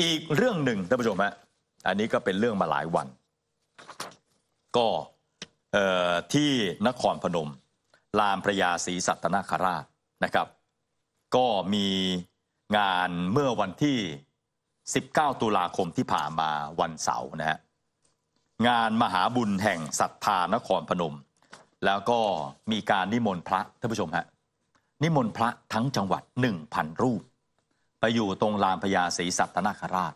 อีกเรื่องหนึ่งท่านผู้ชมฮะอันนี้ก็เป็นเรื่องมาหลายวัน ก็ที่นครพนม ลานพระยาศรีสัตนาคราชนะครับ ก็มีงานเมื่อวันที่ 19 ตุลาคมที่ผ่านมาวันเสาร์นะฮะงานมหาบุญแห่งศรัทธานครพนม แล้วก็มีการนิมนต์พระท่านผู้ชมฮะนิมนต์พระทั้งจังหวัด 1,000 รูป ไปอยู่ตรงลานพญาศรีสัตนคราช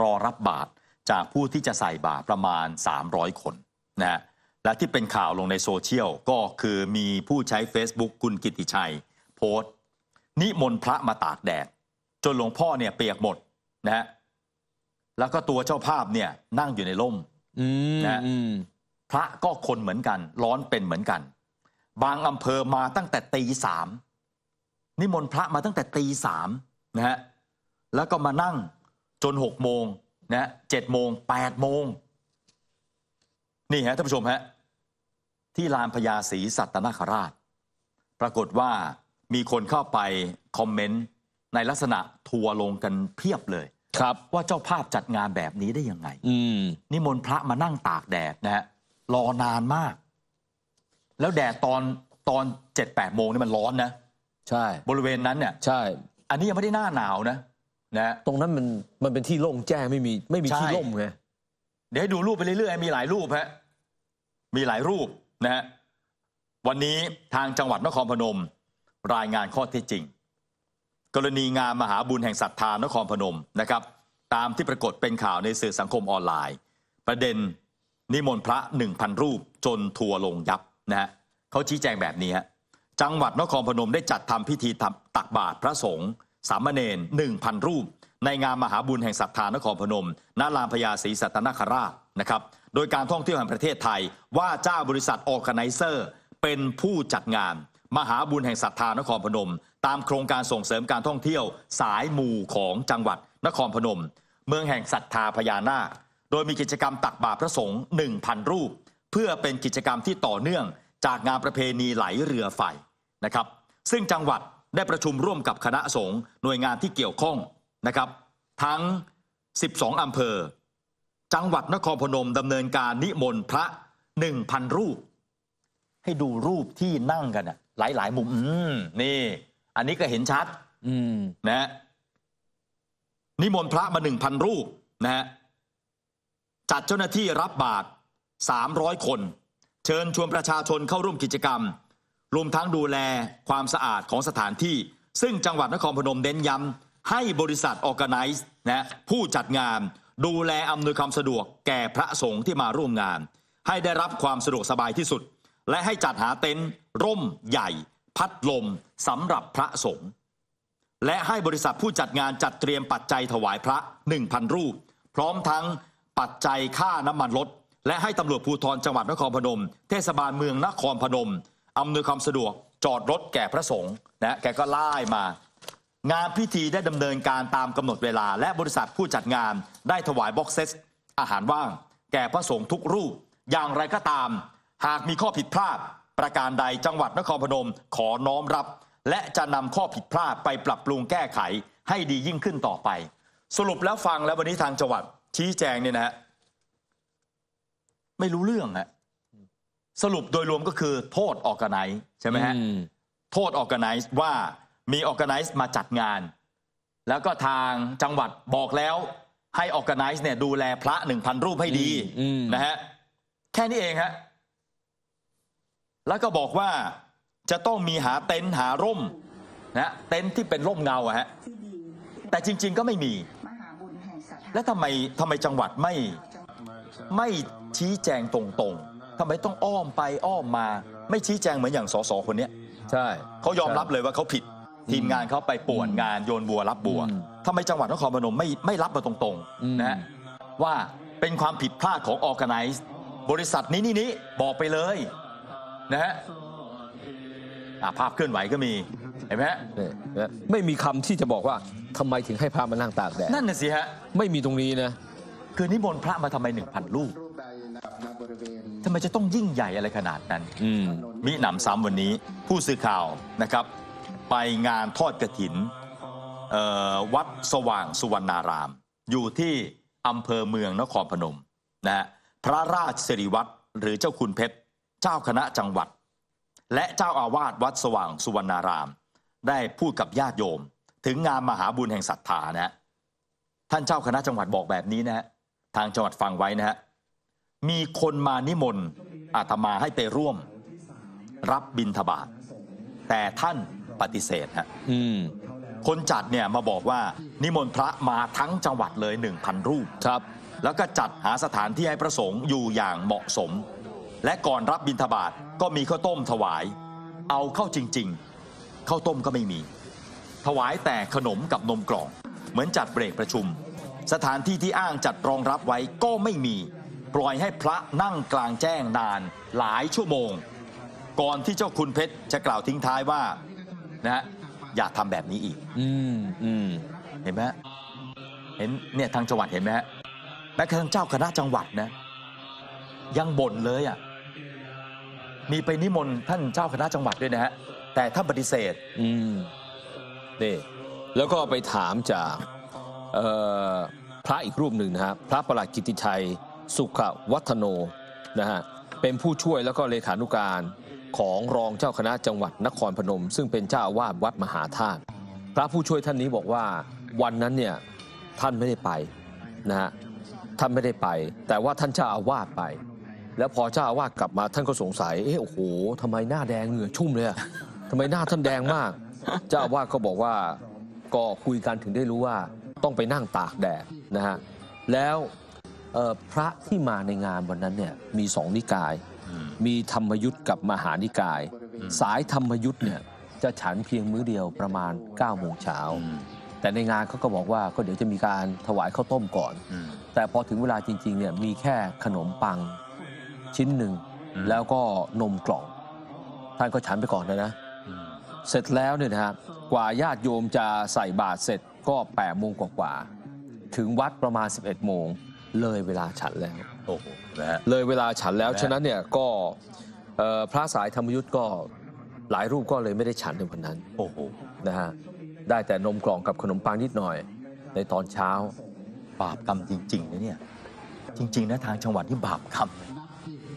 รอรับบาตรจากผู้ที่จะใส่บาตรประมาณ 300 คนนะฮะและที่เป็นข่าวลงในโซเชียลก็คือมีผู้ใช้ Facebook คุณกิติชัย โพสต์ นิมนต์พระมาตากแดดจนหลวงพ่อเนี่ยเปียกหมดนะฮะแล้วก็ตัวเจ้าภาพเนี่ยนั่งอยู่ในร่มอืมนะอืมพระก็คนเหมือนกัน ร้อนเป็นเหมือนกัน บางอำเภอมาตั้งแต่ตีสามนิมนต์พระมาตั้งแต่ตีสามนะฮะ แล้วก็มานั่งจนหกโมงนะเจ็ดโมงแปดโมงนี่ฮะท่านผู้ชมฮะที่ลานพญาศรีสัตนคราช ปรากฏว่ามีคนเข้าไปคอมเมนต์ในลักษณะทัวร์ลงกันเพียบเลย ครับ ว่าเจ้าภาพจัดงานแบบนี้ได้ยังไง อืม นิมนต์พระมานั่งตากแดดนะฮะรอนานมาก แล้วแดดตอนตอนเจ็ดแปดโมงนี่มันร้อนนะ ใช่ บริเวณนั้นเนี่ย ใช่ อันนี้ยังไม่ได้หน้าหนาวนะ นะฮะตรงนั้นมันมันเป็นที่โล่งแจ้งไม่มีไม่มีใช่ ที่ร่มไงเดี๋ยวให้ดูรูปไปเรื่อยๆ มีหลายรูปฮะ มีหลายรูปนะฮะ วันนี้ทางจังหวัดนครพนม รายงานข้อเท็จจริง กรณีงานมหาบุญแห่งศรัทธานครพนมนะครับ ตามที่ปรากฏเป็นข่าวในสื่อสังคมออนไลน์ ประเด็นนิมนต์พระ 1,000 รูปจนทัวร์ลงยับนะฮะเขาชี้แจงแบบนี้ฮะ จังหวัดนครพนมได้จัดทำพิธีทำตักบาตรพระสงฆ์ สามเณร1,000รูป ในงานมหาบุญแห่งศรัทธานครพนม ณลานพญาศรีสัตตนาคราชนะครับ โดยการท่องเที่ยวแห่งประเทศไทย ว่าจ้างบริษัทออ g a ไนเซอร์ เป็นผู้จัดงาน มหาบุญแห่งศรัทธานครพนม ตามโครงการส่งเสริมการท่องเที่ยวสายหมู่ของจังหวัดนครพนม เมืองแห่งศรัทธาพญานาค โดยมีกิจกรรมตักบาตรพระสงฆ์1,000 รูป เพื่อเป็นกิจกรรมที่ต่อเนื่องจากงานประเพณีไหลเรือไฟนะครับ ซึ่งจังหวัด ได้ประชุมร่วมกับคณะสงฆ์หน่วยงานที่เกี่ยวข้องนะครับ ทั้ง 12 อำเภอ จังหวัดนครพนมดำเนินการนิมนต์พระ 1,000 รูป ให้ดูรูปที่นั่งกันอะหลายๆมุมอืมนี่ อันนี้ก็เห็นชัด อืมนะฮะนิมนต์พระมา 1,000 รูปนะฮะจัดเจ้าหน้าที่รับบาตร300 คน เชิญชวนประชาชนเข้าร่วมกิจกรรม รวมทั้งดูแลความสะอาดของสถานที่ ซึ่งจังหวัดนครพนมเน้นย้ำให้บริษัทออ g a ไนซ์นะผู้จัดงาน ดูแลอำนวยความสะดวกแก่พระสงฆ์ที่มาร่วมงาน ให้ได้รับความสะดวกสบายที่สุด และให้จัดหาเต็นท์ร่มใหญ่ พัดลมสำหรับพระสงฆ์และให้บริษัทผู้จัดงานจัดเตรียมปัจจัยถวายพระ 1,000 รูป พร้อมทั้งปัจจัยค่าน้ำมันรถและให้ตำรวจภูธรจังหวัดนครพนม เทศบาลเมืองนครพนม อำนวยความสะดวกจอดรถแก่พระสงฆ์นะแกก็ไล่มา งานพิธีได้ดำเนินการตามกำหนดเวลา และบริษัทผู้จัดงานได้ถวายบ็อกเซสอาหารว่าง แก่พระสงฆ์ทุกรูป อย่างไรก็ตาม หากมีข้อผิดพลาด ประการใดจังหวัดนครพนมขอน้อมรับ และจะนำข้อผิดพลาดไปปรับปรุงแก้ไขให้ดียิ่งขึ้นต่อไป สรุปแล้วฟังแล้ววันนี้ทางจังหวัดชี้แจงเนี่ยนะฮะไม่รู้เรื่องฮะ สรุปโดยรวมก็คือโทษ organize ใช่ไหมฮะอืมโทษออ g a ไนซ์ว่ามีออ g a ไนซ์มาจัดงาน แล้วก็ทางจังหวัดบอกแล้ว ให้ออ g a ไนซ์เนี่ยดูแลพระ1,000รูปให้ดีอืมนะฮะแค่นี้เองฮะแล้วก็บอกว่าจะต้องมีหาเต็นท์หาร่มนะเต็นท์ที่เป็นร่มเงาอะฮะแต่จริง ๆ ก็ไม่มีมหาบุญแห่งศรัทธาแล้วทำไมทำไมจังหวัดไม่ไม่ชี้แจงตรงๆ ทำไมต้องอ้อมไปอ้อมมา ไม่ชี้แจงเหมือนอย่างสสคนเนี้ยใช่ เขายอมรับเลยว่าเขาผิด ทีมงานเขาไปป่วนงานโยนบัวรับบัวอืมทำไมจังหวัดนครพนมไม่ไม่รับมาตรงอืม ๆนะฮะว่าเป็นความผิดพลาดของออ g a ไนซ์บริษัทนี้นี่นี้บอกไปเลยนะฮะอะภาพเคลื่อนไหวก็มีเห็นไหมฮะเนี่ยนะไม่มีคำที่จะบอกว่าทำไมถึงให้พระมานั่งตากแดดนั่นน่ะสิฮะ ไม่มีตรงนี้นะ คือนิมนต์พระมาทำไมหนึ่งพันรูป ทำไมจะต้องยิ่งใหญ่อะไรขนาดนั้น อืม มิหนำซ้ำวันนี้ผู้สื่อข่าวนะครับ ไปงานทอดกระถินเอ่อวัดสว่างสุวรรณาราม อยู่ที่อำเภอเมืองนครพนมนะฮะพระราชสิริวัตรหรือเจ้าคุณเพชร เจ้าคณะจังหวัด และเจ้าอาวาสวัดสว่างสุวรรณาราม ได้พูดกับญาติโยม ถึงงานมหาบุญแห่งศรัทธานะฮะท่านเจ้าคณะจังหวัดบอกแบบนี้นะฮะทางจังหวัดฟังไว้นะฮะ มีคนมานิมนต์อาตมาให้ไปร่วม รับบิณฑบาตแต่ท่านปฏิเสธฮะอืมคนจัดเนี่ยมาบอกว่านิมนต์พระมาทั้งจังหวัดเลย1,000รูปครับ แล้วก็จัดหาสถานที่ให้พระสงฆ์อยู่อย่างเหมาะสม และก่อนรับบิณฑบาตก็มีข้าวต้มถวาย เอาเข้าจริง ๆข้าวต้มก็ไม่มี ถวายแต่ขนมกับนมกล่อง เหมือนจัดเบรกประชุม สถานที่ที่อ้างจัดรองรับไว้ก็ไม่มี ปล่อยให้พระนั่งกลางแจ้งนานหลายชั่วโมง ก่อนที่เจ้าคุณเพชรจะกล่าวทิ้งท้ายว่านะฮะอย่าทำแบบนี้อีก อืมอืมเห็นไหมฮะเห็นเนี่ยทางจังหวัดเห็นไหมฮะแม้กระทั่งเจ้าคณะจังหวัดนะ ยังบ่นเลยอะมีไปนิมนต์ท่านเจ้าคณะจังหวัดด้วยนะฮะแต่ท่านปฏิเสธ อืมนี่แล้วก็ไปถามจากเอ่อพระอีกรูปหนึ่งนะฮะพระประหลัดกิติชัย สุขวัฒโนนะฮะเป็นผู้ช่วยแล้วก็เลขานุการของรองเจ้าคณะจังหวัดนครพนม ซึ่งเป็นเจ้าอาวาสวัดมหาธาตุพระผู้ช่วยท่านนี้บอกว่าวันนั้นเนี่ยท่านไม่ได้ไปนะฮะท่านไม่ได้ไป แต่ว่าท่านเจ้าอาวาสไป แล้วพอเจ้าอาวาสกลับมาท่านก็สงสัยเอ๊ะโอ้โหทำไมหน้าแดงเหงื่อชุ่มเลยอะทำไมหน้าท่านแดงมาก เจ้าอาวาสก็บอกว่าก็คุยกันถึงได้รู้ว่าต้องไปนั่งตากแดดนะฮะแล้ว พระที่มาในงานวันนั้นเนี่ยมีสองนิกาย มีธรรมยุทธ์กับมหานิกาย สายธรรมยุทธ์เนี่ยจะฉันเพียงมื้อเดียวประมาณ9โมงเช้าแต่ในงานเขาก็บอกว่าก็เดี๋ยวจะมีการถวายข้าวต้มก่อน แต่พอถึงเวลาจริงๆเนี่ยมีแค่ขนมปังชิ้นหนึ่งอืมแล้วก็นมกล่อง ท่านก็ฉันไปก่อนนะนะ เสร็จแล้วเนี่ยนะฮะกว่าญาติโยมจะใส่บาตรเสร็จก็8โมงกว่าๆถึงวัดประมาณ 11โมง เลยเวลาฉันแล้ว โอ้โหนะฮะ เลยเวลาฉันแล้วและฉะนั้นเนี่ยก็เอ่อพระสายธรรมยุทธ์ก็หลายรูปก็เลยไม่ได้ฉันในวันนั้นโอ้โห นะฮะได้แต่นมกล่องกับขนมปังนิดหน่อย ในตอนเช้า บาปกรรมจริง ๆ นะเนี่ย จริง ๆ นะ ทางจังหวัดที่บาปกรรม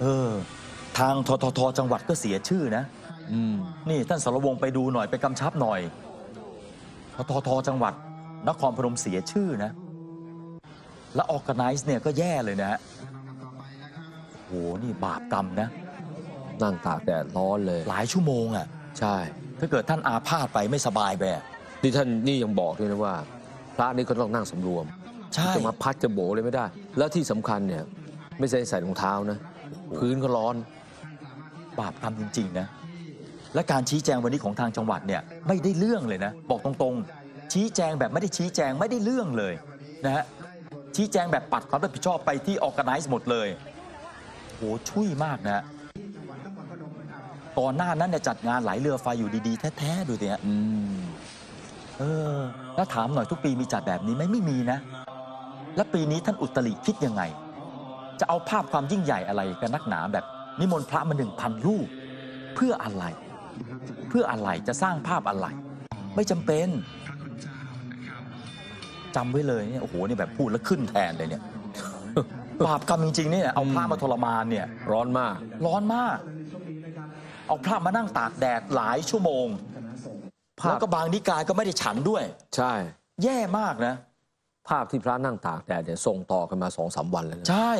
เออ ทางทททจังหวัดก็เสียชื่อนะ อืม นี่ท่านสรวงศ์ไปดูหน่อยไปกำชับหน่อยทททจังหวัด นครพนมเสียชื่อนะ และออ g a ไนซ์เนี่ยก็แย่เลยนะฮะโอ้โหนี่บาปกรรมนะ นั่งตากแดดร้อนเลย หลายชั่วโมงอะ่ะ ใช่ ถ้าเกิดท่านอาพาธไปไม่สบายไปอะนี่ท่านนี่ยังบอกด้วยนะว่า พระนี่ก็ต้องนั่งสำรวมใช่ จะมาพัดจะโบเลยไม่ได้ แล้วที่สำคัญเนี่ย ไม่ใช่ใส่รองเท้านะ พื้นก็ร้อน บาปกรรมจริง ๆ นะ และการชี้แจงวันนี้ของทางจังหวัดเนี่ยไม่ได้เรื่องเลยนะ บอกตรงๆ ชี้แจงแบบไม่ได้ชี้แจงไม่ได้เรื่องเลยนะฮะ ชี้แจงแบบปัดความรับผิดชอบไปที่ออ g a ไนซ์หมดเลยโหช่วยมากนะก่อนหน้านั้นเนี่ยจัดงานไหลเรือไฟอยู่ดีๆ แท้ๆดูสิฮะอืมเออ แล้วถามหน่อยทุกปีมีจัดแบบนี้ไหมไม่มีนะ และปีนี้ท่านอุตริคิดยังไง จะเอาภาพความยิ่งใหญ่อะไรกันนักหนาแบบ นิมนต์พระมาหนึ่งพันรูป เพื่ออะไร เพื่ออะไรจะสร้างภาพอะไร ไม่จำเป็น จำไว้เลยเนี่ยโอ้โหนี่แบบพูดแล้วขึ้นแทนเลยเนี่ยบาปกรรมจริงๆเนี่ยเอาพระมาทรมานเนี่ย ร้อนมาก ร้อนมาก เอาพระมานั่งตากแดดหลายชั่วโมงภาพ แล้วก็บางนิกายก็ไม่ได้ฉันด้วย ใช่ แย่มากนะ ภาพที่พระนั่งตากแดดเนี่ยส่งต่อกันมาสองสามวันแล้วนะ ใช่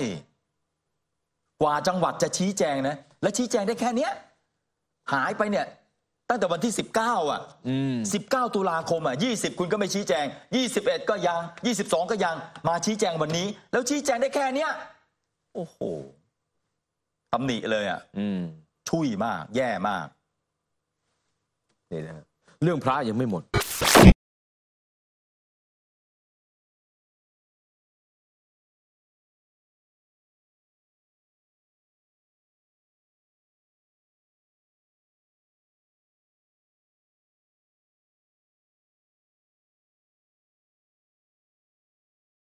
กว่าจังหวัดจะชี้แจงนะ และชี้แจงได้แค่เนี้ย หายไปเนี่ย ตั้งแต่วันที่ 19 อะอืม19 ตุลาคมอะ 20 คุณก็ไม่ชี้แจง 21 ก็ยัง 22 ก็ยัง มาชี้แจงวันนี้ แล้วชี้แจงได้แค่เนี้ย โอ้โหตำหนิเลยอะอืมชุยมาก แย่มากนี่นะฮะเรื่องพระยังไม่หมด